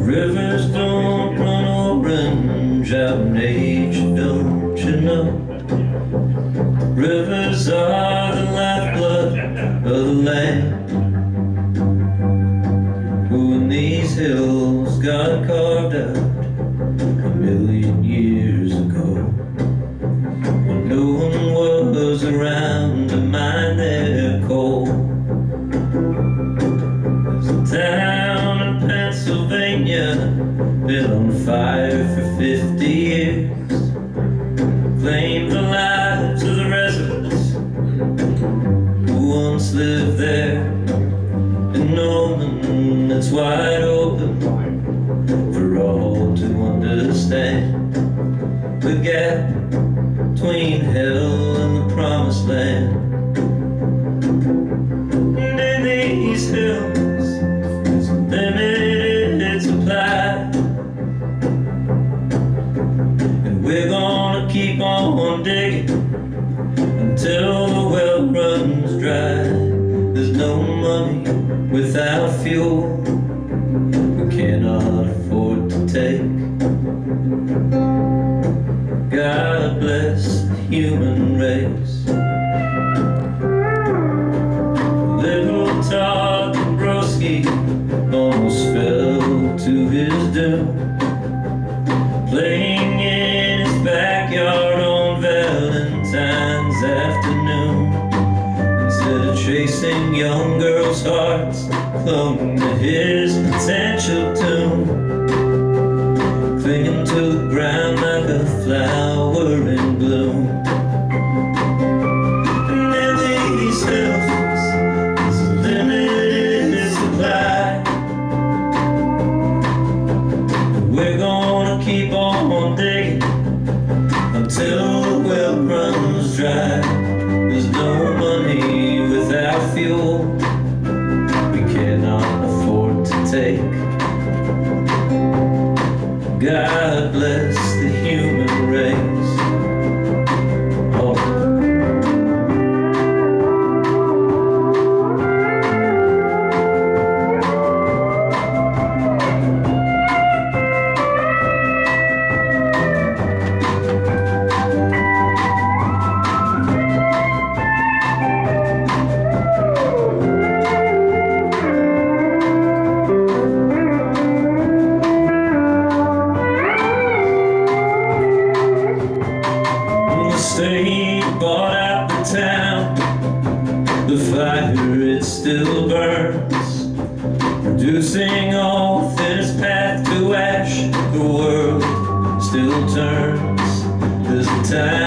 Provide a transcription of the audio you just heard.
Rivers don't run orange out in Asia, don't you know? Rivers are the lifeblood of the land. When these hills got been on fire for 50 years. Claimed the lives of the residents who once lived there. And Norman, it's wide open for all to understand. The gap between hell and the promised land. Money without fuel. We cannot afford to take. God bless the human race. Young girls' hearts, clung to his potential tune. Clinging to the ground like a flower in bloom. And in these hills, there's limited supply. We're gonna keep on digging until the well runs dry. God bless still burns. Producing off its path to ash. The world still turns. There's a town